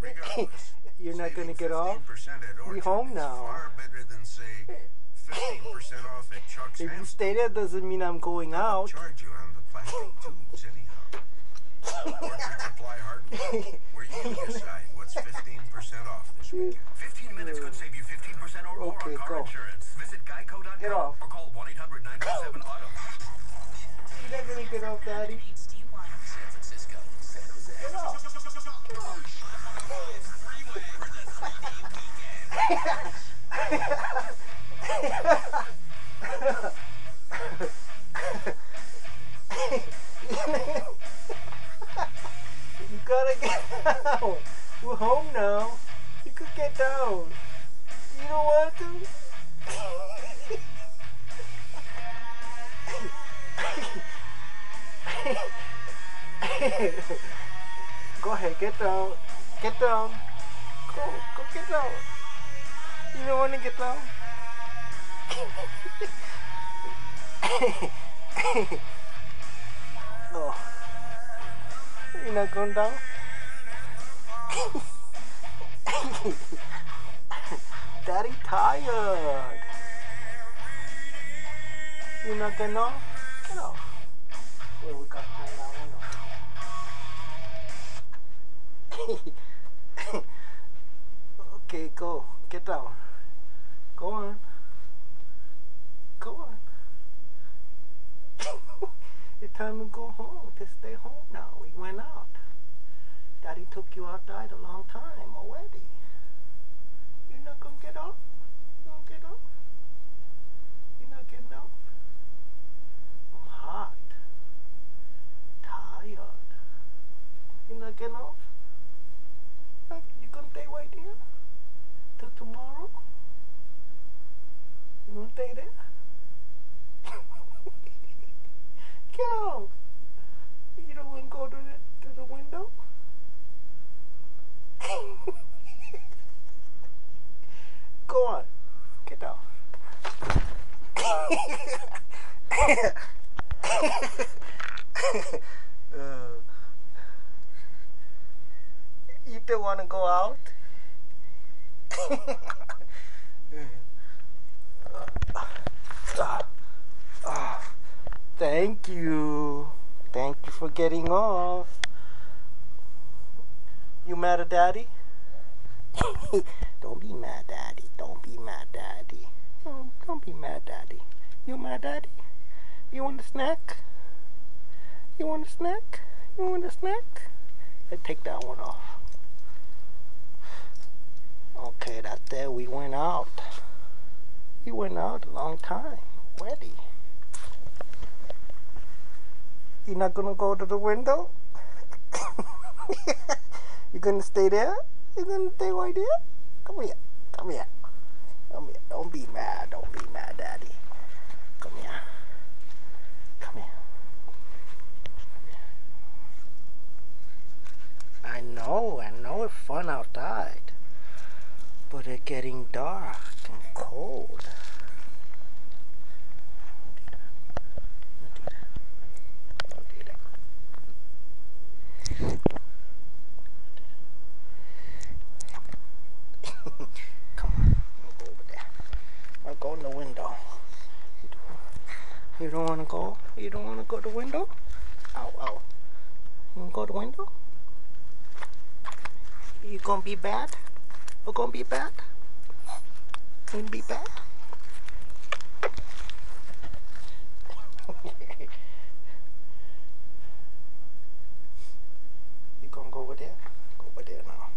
Regardless, You're not gonna get off? 15% We home now. Far better than say 15% off at Chuck's If you stay there, doesn't mean I'm going out. charge you on the plastic tubes anyhow. Supply Hardware, where you decide what's 15% off this weekend. 15 minutes could save you 15% or more Okay, on car go. insurance. Visit geico.com Get off. or call 1-800-927-AUTO. You're not gonna get off, Daddy. Gotta get down. We're home now. You could get down. You don't want to? Go ahead, get down. Get down. Go, go get down. You don't want to get down? oh. You're not going down? Daddy tired. You're not getting off? Get off. Where we got time now, okay, go. Get down. Go on. Go on. it's time to go home. To stay home now. We went. Daddy took you outside a long time already. You're not gonna get off? You gonna get off? You're not getting off? I'm hot. Tired. You're not getting off? You gonna stay right there? Till tomorrow? You gonna stay there? Get off! You don't wanna go to the, to the window? Go on. Get down. Uh, you still want to go out? Thank you. Thank you for getting off. You mad at daddy? don't be mad, daddy. Don't be mad, daddy. Don't, be mad, daddy. You mad, daddy? You want a snack? You want a snack? You want a snack? Let's take that one off. Okay, that's there. We went out. We went out a long time. Ready. You're not gonna go to the window? you gonna stay there? You gonna stay right there? Come here. Come here. Come here. Don't be mad. Don't be mad, Daddy. Come here. Come here. I know. I know it's fun outside. But it's getting dark and cold. Don't do that. Don't do that. Don't do that. Come on, I'll go over there. I'll go in the window. You don't, you don't want to go? You don't want to go to the window? Ow, ow. You go to window? You gonna be bad? You gonna be bad? You gonna be bad? you gonna go over there? Go over there now.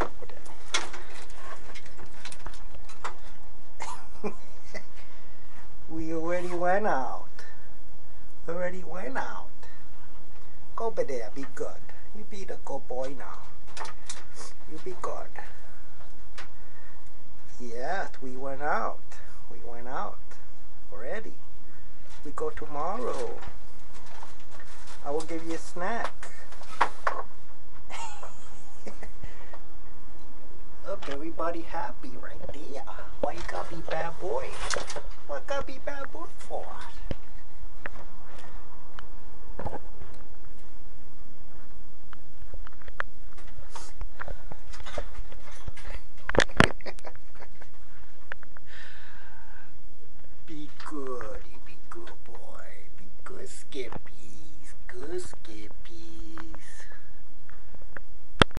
Over there. we already went out. Already went out. Go over there, be good. You be the good boy now. You be good. Yes, we went out. We went out already. We go tomorrow. I will give you a snack. Everybody happy right there. Why you gotta be bad boy? What gotta be bad boy for? be good, be good boy. Be good, Skippy. Good, Skippy.